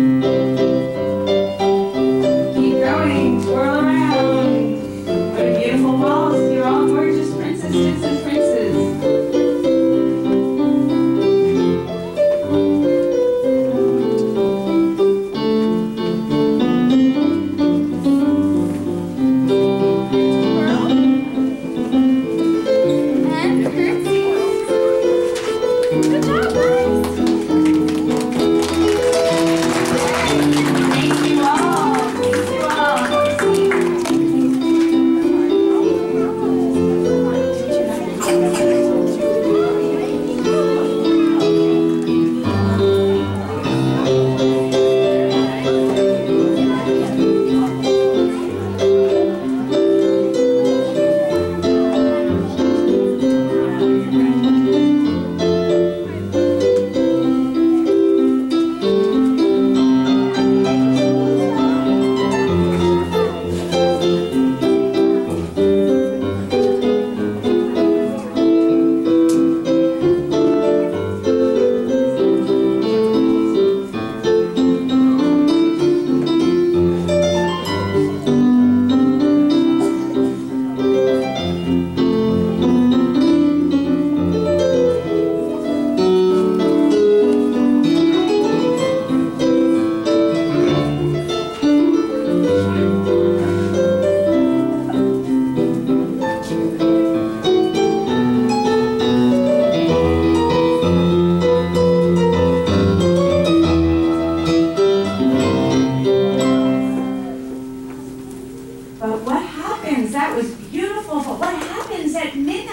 Keep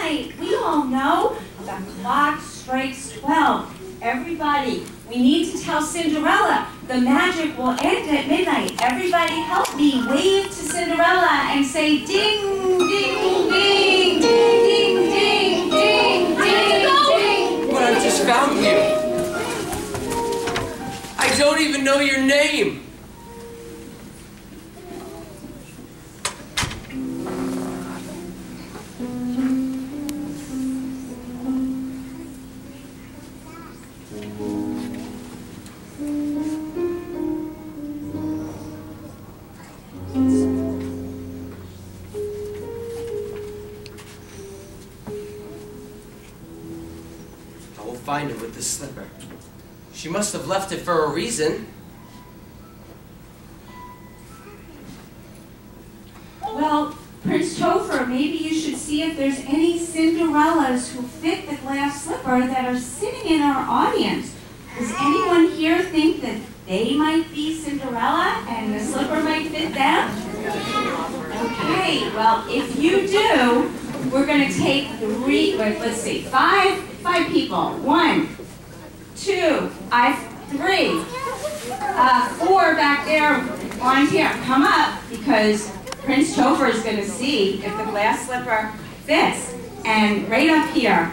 at? We all know the clock strikes 12. Everybody, we need to tell Cinderella the magic will end at midnight. Everybody help me wave to Cinderella and say ding, ding, ding, ding, ding, ding, ding, ding. But I've just found you. I don't even know your name. Find it with the slipper. She must have left it for a reason. Well, Prince Topher, maybe you should see if there's any Cinderellas who fit the glass slipper that are sitting in our audience. Does anyone here think that they might be Cinderella and the slipper might fit them? Okay, well, if you do, we're going to take three, wait, let's see, five, five people. One, two, I, three, uh, four back there, on here. Come up because Prince Topher is going to see if the glass slipper fits. And right up here.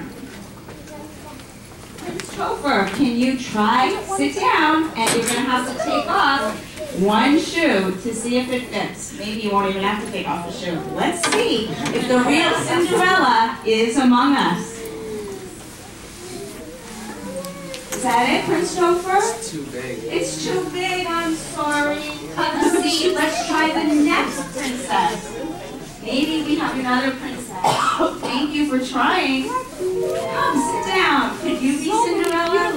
Prince Topher, can you try? Sit down, and you're going to have to take off one shoe to see if it fits. Maybe you won't even have to take off the shoe. Let's see if the real Cinderella is among us. Is that it, Prince Topher? It's too big. It's too big, I'm sorry. Have a seat. Let's try the next princess. Maybe we have another princess. Thank you for trying. Come, sit down. Could you be Cinderella?